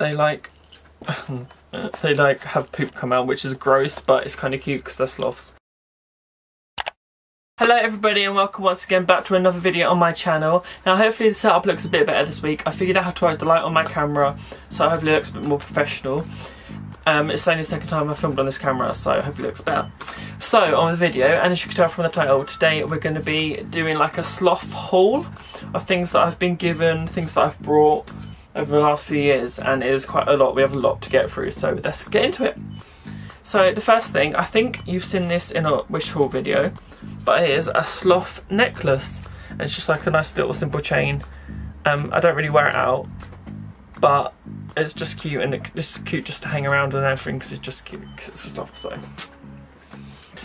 they like they like have poop come out which is gross but it's kind of cute because they're sloths. Hello everybody and welcome once again back to another video on my channel. Now hopefully the setup looks a bit better this week. I figured out how to work the light on my camera so hopefully it looks a bit more professional. Um, it's only the second time I filmed on this camera so hopefully it looks better. So on the video and as you can tell from the title today we're going to be doing like a sloth haul of things that I've been given, things that I've brought over the last few years and it is quite a lot. We have a lot to get through so let's get into it. So the first thing, I think you've seen this in a wish haul video but it is a sloth necklace. And it's just like a nice little simple chain. Um, I don't really wear it out, but it's just cute and it's cute just to hang around and everything because it's just cute because it's a sloth. So,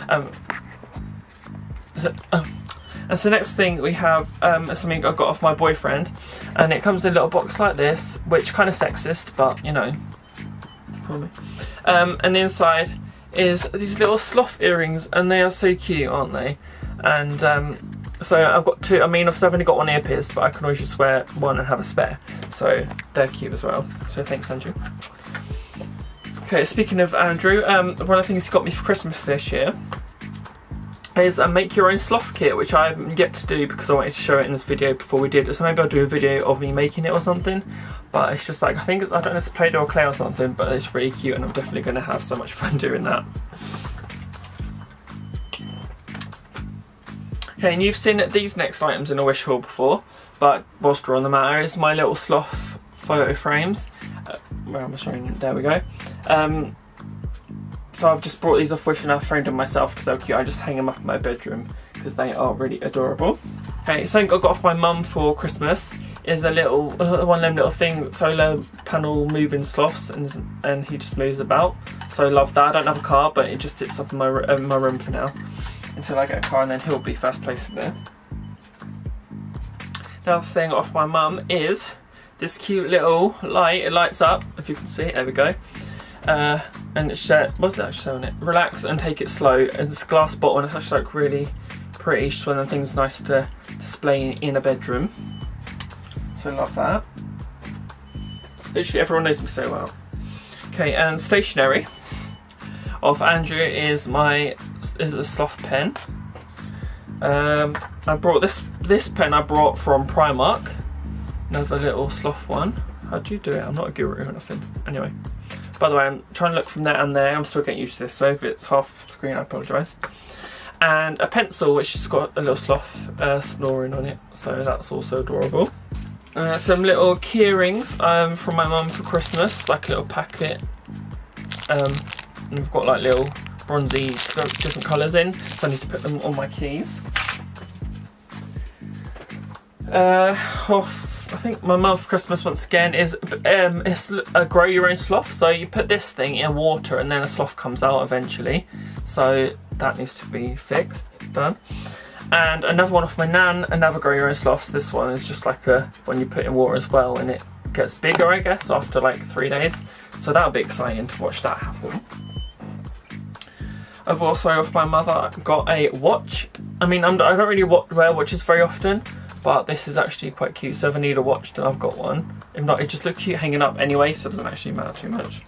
um, so and so next thing we have um, something I got off my boyfriend, and it comes in a little box like this, which kind of sexist, but you know. Um, and inside is these little sloth earrings and they are so cute aren't they? And um, so I've got two I mean I've only got one ear pierced but I can always just wear one and have a spare. So they're cute as well. So thanks Andrew. Okay speaking of Andrew um, one of the things he got me for Christmas this year is a make your own sloth kit which I haven't yet to do because I wanted to show it in this video before we did. It so maybe I'll do a video of me making it or something. But it's just like I think it's I don't know it's Play-Doh or clay or something but it's really cute and I'm definitely going to have so much fun doing that. Okay and you've seen these next items in a wish haul before but whilst we're on the matter is my little sloth photo frames. Uh, where am I showing there we go. Um, so I've just brought these off Wish and I've framed them myself because they're cute. I just hang them up in my bedroom because they are really adorable. Okay, something I got off my mum for Christmas is a little, uh, one of them little thing, solar panel moving sloths and, and he just moves about. So I love that. I don't have a car but it just sits up in my, in my room for now until I get a car and then he'll be first place in there. Another thing off my mum is this cute little light. It lights up, if you can see it, there we go uh, and it's uh, what's that showing it? Relax and take it slow. And this glass bottle, and it's actually like really pretty. Just one of the things nice to display in a bedroom. So I love that. Literally everyone knows me so well. Okay, and stationery of Andrew is my is a sloth pen. Um, I brought this this pen I brought from Primark. Another little sloth one. How do you do it? I'm not a guru or nothing. Anyway. By the way, I'm trying to look from there and there. I'm still getting used to this, so if it's half screen, I apologise. And a pencil, which has got a little sloth uh, snoring on it, so that's also adorable. Uh, some little key rings um, from my mum for Christmas, like a little packet. Um, and we've got like little bronzy different colours in, so I need to put them on my keys. Uh, oh, I think my mum for Christmas once again is um, it's a grow your own sloth. So you put this thing in water and then a sloth comes out eventually. So that needs to be fixed, done. And another one off my nan, another grow your own sloths. This one is just like a when you put in water as well and it gets bigger I guess after like three days. So that'll be exciting to watch that happen. I've also off my mother got a watch. I mean I'm, I do not really wear watches very often but this is actually quite cute so if I need a watch then I've got one if not it just looks cute hanging up anyway so it doesn't actually matter too much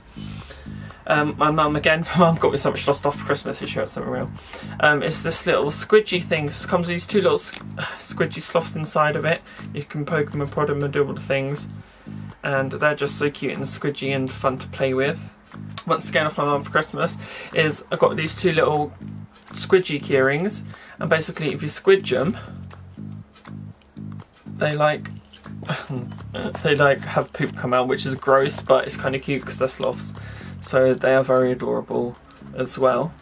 um, my mum again, my mum got me so much stuff for Christmas, to show it something real. Um, it's this little squidgy thing, it comes with these two little squidgy sloths inside of it. You can poke them and prod them and do all the things. And they're just so cute and squidgy and fun to play with. Once again off my mum for Christmas is I've got these two little squidgy keyrings and basically if you squidge them they like they like have poop come out which is gross but it's kind of cute because they're sloths. So they are very adorable as well.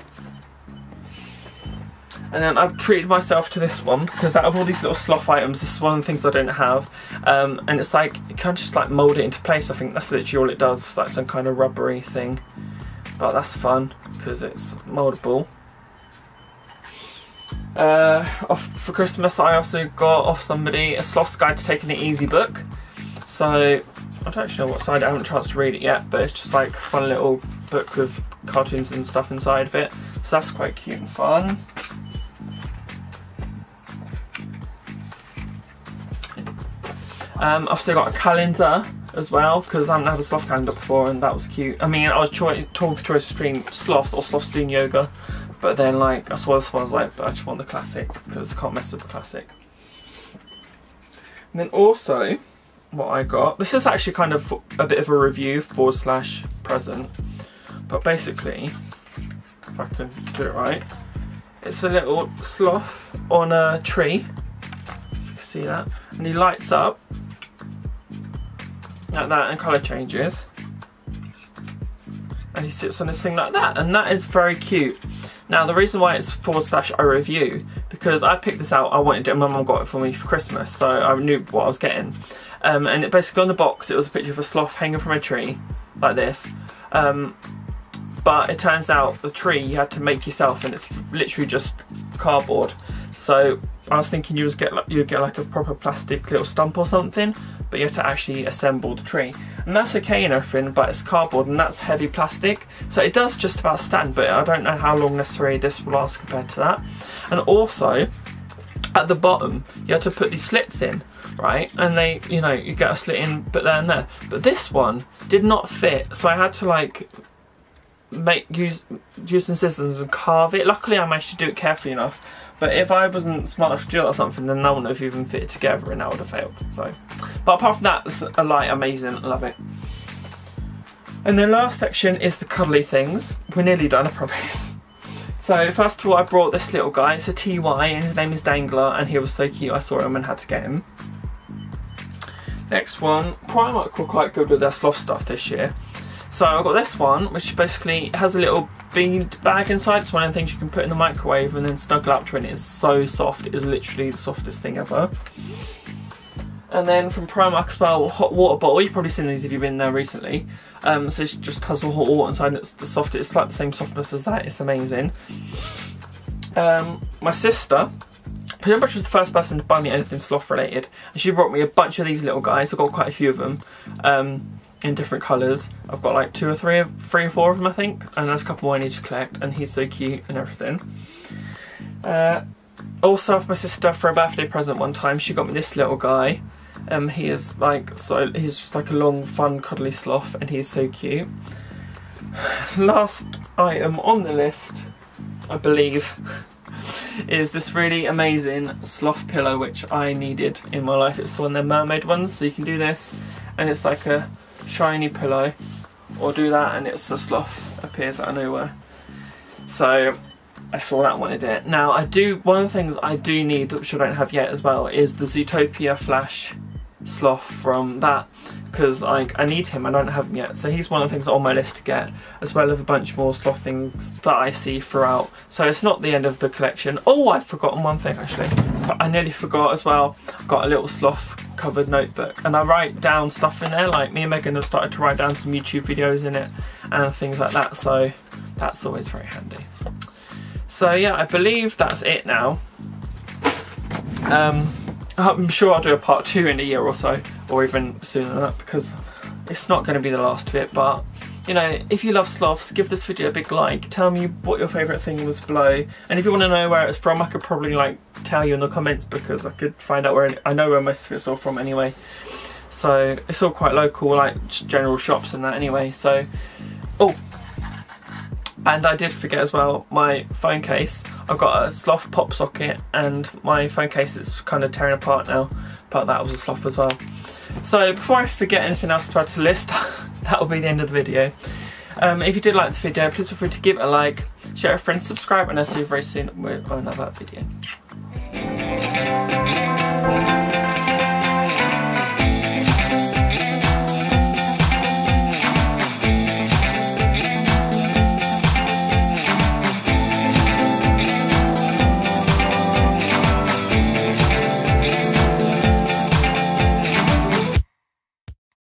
And then I've treated myself to this one because out of all these little sloth items this is one of the things I don't have. Um, and it's like you can't just like mould it into place I think that's literally all it does. It's like some kind of rubbery thing. But that's fun because it's mouldable uh, off for Christmas I also got off somebody a Sloth's Guide to Taking It Easy book. So I don't actually know what side, I haven't chance to read it yet, but it's just like a fun little book with cartoons and stuff inside of it. So that's quite cute and fun. Um, I've still got a calendar as well because I haven't had a sloth calendar before and that was cute. I mean, I was torn for choice between sloths or sloths doing yoga, but then like I saw this one, I was like, but I just want the classic because I can't mess with the classic. And then also, what I got, this is actually kind of a bit of a review forward slash present, but basically, if I can do it right, it's a little sloth on a tree. You can see that, and he lights up like that and colour changes. And he sits on this thing like that, and that is very cute. Now the reason why it's forward slash I review, because I picked this out, I wanted it and my mum got it for me for Christmas, so I knew what I was getting. Um, and it basically on the box it was a picture of a sloth hanging from a tree, like this. Um, but it turns out the tree you had to make yourself and it's literally just cardboard. So I was thinking you would get like, you'd get like a proper plastic little stump or something, but you have to actually assemble the tree. And that's okay and everything, but it's cardboard and that's heavy plastic. So it does just about stand, but I don't know how long necessarily this will last compared to that. And also, at the bottom, you have to put these slits in, right? And they, you know, you get a slit in, but there and there. But this one did not fit, so I had to like make use use some scissors and carve it. Luckily, I managed to do it carefully enough but if I wasn't smart enough to do it or something, then no one would have even fit it together and that would have failed. So, But apart from that, it's a light, amazing, I love it. And the last section is the cuddly things. We're nearly done, I promise. So first of all, I brought this little guy. It's a TY and his name is Dangler and he was so cute I saw him and had to get him. Next one, Primark were quite good with their sloth stuff this year. So I've got this one, which basically has a little bead bag inside. It's one of the things you can put in the microwave and then snuggle up to it. It's so soft. It is literally the softest thing ever. And then from Primark as well, hot water bottle. You've probably seen these if you've been there recently. Um, so it just has a hot water inside. And it's the softest. It's like the same softness as that. It's amazing. Um, my sister pretty much was the first person to buy me anything sloth related and she brought me a bunch of these little guys I've got quite a few of them um, in different colours. I've got like two or three, three or four of them I think, and there's a couple more I need to collect, and he's so cute and everything. Uh, also, for my sister for a birthday present one time, she got me this little guy. Um, he is like so he's just like a long, fun, cuddly sloth, and he's so cute. Last item on the list, I believe, is this really amazing sloth pillow which I needed in my life. It's one of the mermaid ones, so you can do this, and it's like a shiny pillow or do that and it's a sloth appears out of nowhere. So I saw that wanted it. Now I do, one of the things I do need, which I don't have yet as well, is the Zootopia Flash sloth from that because I, I need him, I don't have him yet. So he's one of the things on my list to get, as well as a bunch more sloth things that I see throughout. So it's not the end of the collection. Oh, I've forgotten one thing actually. I nearly forgot as well. I've got a little sloth covered notebook and I write down stuff in there like me and Megan have started to write down some YouTube videos in it and things like that so that's always very handy. So yeah I believe that's it now. Um, I'm sure I'll do a part two in a year or so or even sooner than that because it's not going to be the last of it but you know, if you love sloths, give this video a big like. Tell me what your favourite thing was below. And if you want to know where it's from, I could probably like tell you in the comments because I could find out where, I know where most of it's all from anyway. So it's all quite local, like general shops and that anyway. So, oh, and I did forget as well my phone case. I've got a sloth pop socket and my phone case is kind of tearing apart now, but that was a sloth as well. So before I forget anything else to add to the list, that will be the end of the video. Um, if you did like this video, please feel free to give it a like, share it with friends, subscribe, and I'll see you very soon with another video.